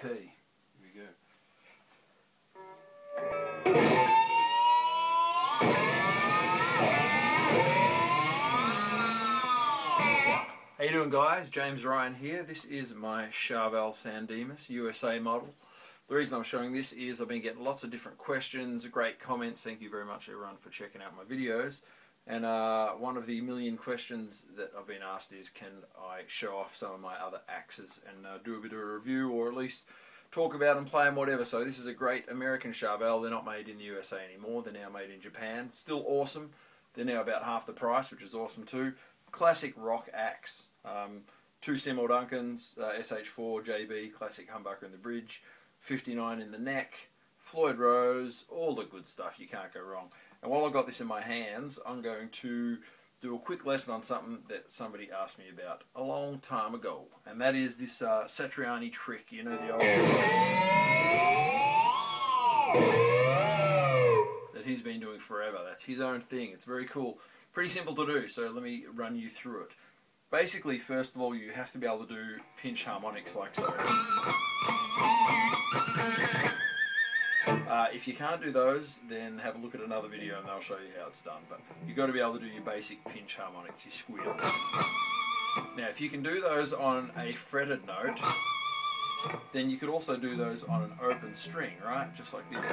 key. Here we go. How you doing guys? James Ryan here. This is my Charvel San Dimas USA model. The reason I'm showing this is I've been getting lots of different questions, great comments. Thank you very much everyone for checking out my videos. And uh, one of the million questions that I've been asked is can I show off some of my other axes and uh, do a bit of a review or at least talk about and play them whatever. So this is a great American Charvel. They're not made in the USA anymore. They're now made in Japan. Still awesome. They're now about half the price, which is awesome too. Classic rock axe. Um, two Seymour Duncans, uh, SH4, JB, classic humbucker in the bridge, 59 in the neck, Floyd Rose, all the good stuff. You can't go wrong. And while I've got this in my hands, I'm going to do a quick lesson on something that somebody asked me about a long time ago. And that is this uh, Satriani trick, you know, the old... that he's been doing forever. That's his own thing. It's very cool. Pretty simple to do, so let me run you through it. Basically, first of all, you have to be able to do pinch harmonics like so. Uh, if you can't do those, then have a look at another video and they'll show you how it's done. But you've got to be able to do your basic pinch harmonics, your squeals. Now, if you can do those on a fretted note, then you could also do those on an open string, right? Just like this.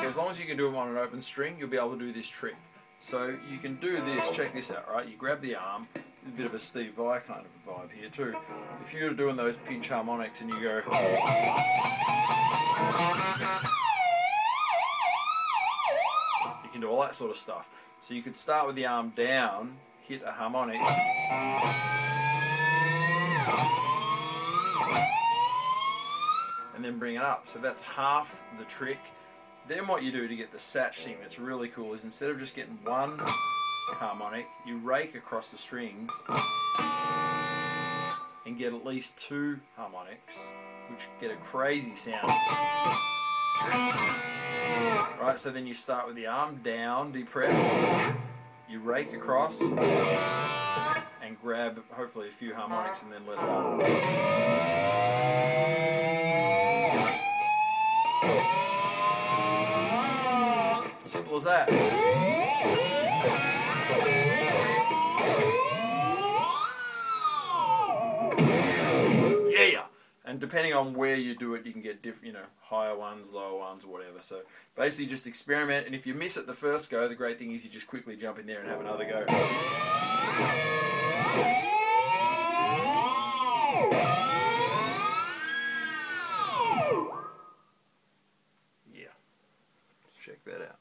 So as long as you can do them on an open string, you'll be able to do this trick. So you can do this, check this out, right? You grab the arm, a bit of a Steve Vai kind of vibe here too. If you're doing those pinch harmonics and you go... You can do all that sort of stuff. So you could start with the arm down, hit a harmonic, and then bring it up. So that's half the trick. Then what you do to get the Satch thing that's really cool is instead of just getting one harmonic, you rake across the strings and get at least two harmonics, which get a crazy sound. Right, so then you start with the arm down, depressed, you rake across, and grab hopefully a few harmonics and then let it up. Simple as that. And depending on where you do it, you can get different, you know, higher ones, lower ones, or whatever. So basically, just experiment. And if you miss it the first go, the great thing is you just quickly jump in there and have another go. Yeah, check that out.